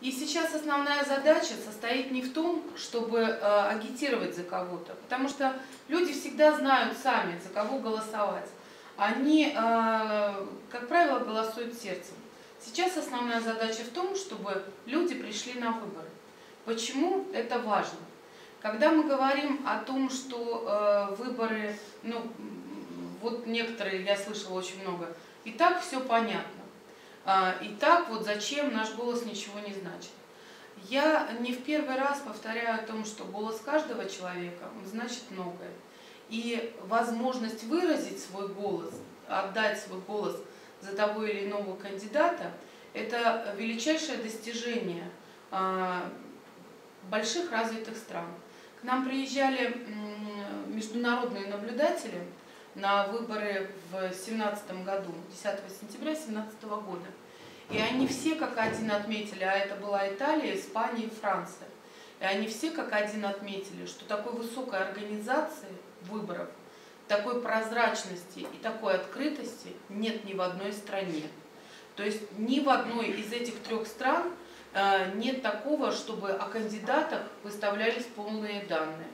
И сейчас основная задача состоит не в том, чтобы э, агитировать за кого-то, потому что люди всегда знают сами, за кого голосовать. Они, э, как правило, голосуют сердцем. Сейчас основная задача в том, чтобы люди пришли на выборы. Почему это важно? Когда мы говорим о том, что э, выборы, ну, вот некоторые, я слышала очень много, и так все понятно. А, и так вот зачем наш голос ничего не значит. Я не в первый раз повторяю о том, что голос каждого человека он значит многое. И возможность выразить свой голос, отдать свой голос за того или иного кандидата, это величайшее достижение а, больших развитых стран. К нам приезжали международные наблюдатели – на выборы в 2017 году, 10 сентября 2017 года. И они все как один отметили, а это была Италия, Испания и Франция. И они все как один отметили, что такой высокой организации выборов, такой прозрачности и такой открытости нет ни в одной стране. То есть ни в одной из этих трех стран э, нет такого, чтобы о кандидатах выставлялись полные данные.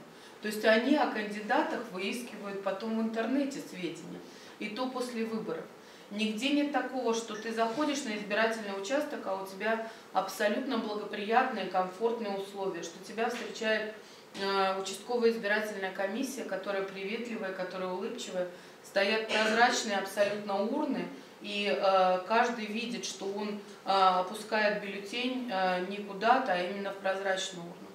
То есть они о кандидатах выискивают потом в интернете сведения, и то после выборов. Нигде нет такого, что ты заходишь на избирательный участок, а у тебя абсолютно благоприятные, комфортные условия, что тебя встречает э, участковая избирательная комиссия, которая приветливая, которая улыбчивая, стоят прозрачные абсолютно урны, и э, каждый видит, что он э, опускает бюллетень э, не куда-то, а именно в прозрачную урну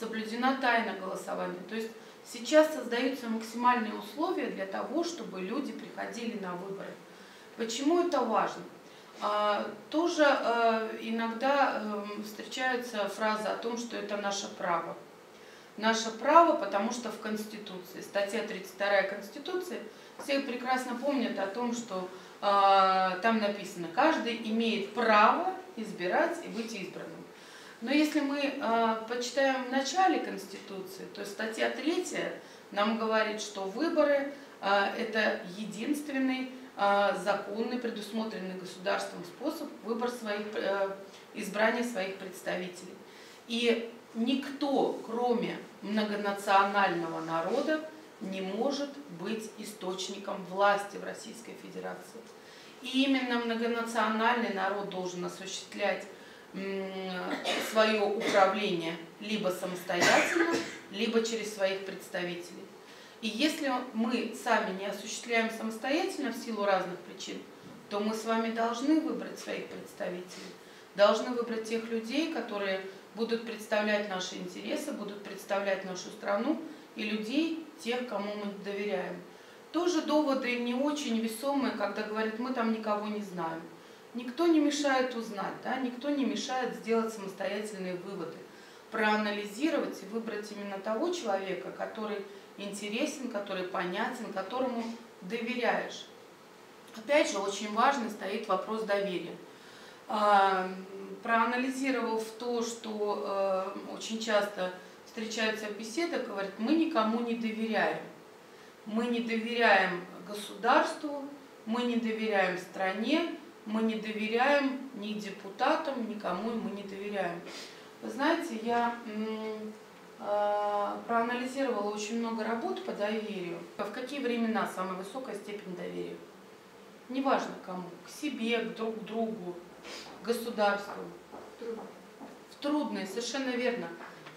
соблюдена тайна голосования. То есть сейчас создаются максимальные условия для того, чтобы люди приходили на выборы. Почему это важно? А, тоже а, иногда эм, встречается фраза о том, что это наше право. Наше право, потому что в Конституции, статья 32 Конституции, все прекрасно помнят о том, что а, там написано, каждый имеет право избирать и быть избранным. Но если мы э, почитаем в начале Конституции, то статья 3 нам говорит, что выборы э, это единственный э, законный, предусмотренный государством способ выбор своих, э, избрания своих представителей. И никто, кроме многонационального народа, не может быть источником власти в Российской Федерации. И именно многонациональный народ должен осуществлять свое управление либо самостоятельно, либо через своих представителей. И если мы сами не осуществляем самостоятельно в силу разных причин, то мы с вами должны выбрать своих представителей, должны выбрать тех людей, которые будут представлять наши интересы, будут представлять нашу страну и людей, тех, кому мы доверяем. Тоже доводы не очень весомые, когда говорят, мы там никого не знаем. Никто не мешает узнать, да? никто не мешает сделать самостоятельные выводы, проанализировать и выбрать именно того человека, который интересен, который понятен, которому доверяешь. Опять же, очень важный стоит вопрос доверия. А, проанализировав то, что э, очень часто встречаются в беседах, говорят, мы никому не доверяем. Мы не доверяем государству, мы не доверяем стране, мы не доверяем ни депутатам, никому мы не доверяем. Вы знаете, я э, проанализировала очень много работ по доверию. В какие времена самая высокая степень доверия? Неважно кому, к себе, к друг другу, к государству. В трудные, совершенно верно.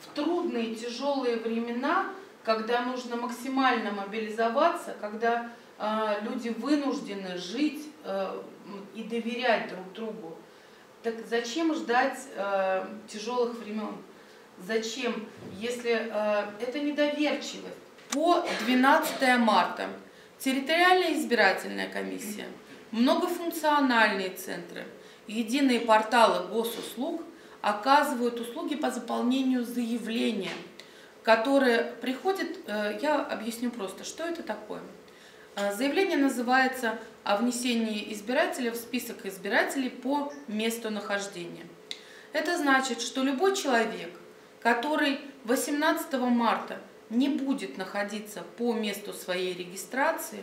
В трудные, тяжелые времена, когда нужно максимально мобилизоваться, когда э, люди вынуждены жить э, и доверять друг другу. Так зачем ждать э, тяжелых времен? Зачем, если э, это недоверчивость? По 12 марта территориальная избирательная комиссия, многофункциональные центры, единые порталы госуслуг оказывают услуги по заполнению заявления, которые приходят, э, я объясню просто, что это такое. Э, заявление называется о внесении избирателя в список избирателей по месту нахождения. Это значит, что любой человек, который 18 марта не будет находиться по месту своей регистрации,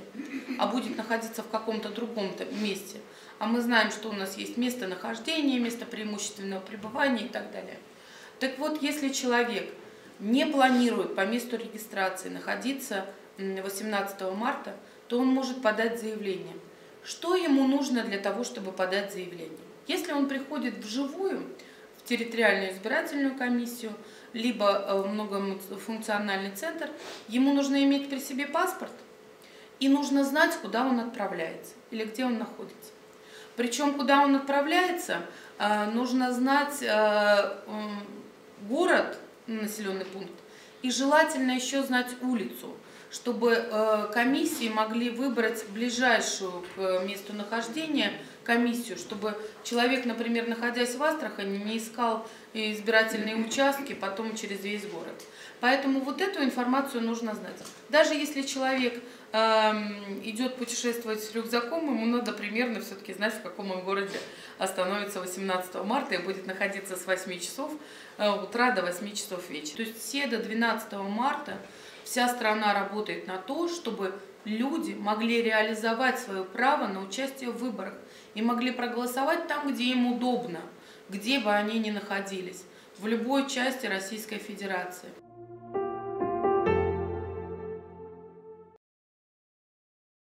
а будет находиться в каком-то другом месте, а мы знаем, что у нас есть место нахождения, место преимущественного пребывания и так далее. Так вот, если человек не планирует по месту регистрации находиться 18 марта, то он может подать заявление. Что ему нужно для того, чтобы подать заявление? Если он приходит вживую, в территориальную избирательную комиссию, либо э, в многофункциональный центр, ему нужно иметь при себе паспорт и нужно знать, куда он отправляется или где он находится. Причем, куда он отправляется, э, нужно знать э, город, населенный пункт, и желательно еще знать улицу, чтобы комиссии могли выбрать ближайшую к месту нахождения комиссию, чтобы человек, например, находясь в Астрахани, не искал избирательные участки потом через весь город. Поэтому вот эту информацию нужно знать. Даже если человек э, идет путешествовать с рюкзаком, ему надо примерно все-таки знать, в каком он городе остановится 18 марта и будет находиться с 8 часов э, утра до 8 часов вечера. То есть все до 12 марта вся страна работает на то, чтобы люди могли реализовать свое право на участие в выборах и могли проголосовать там, где им удобно, где бы они ни находились, в любой части Российской Федерации.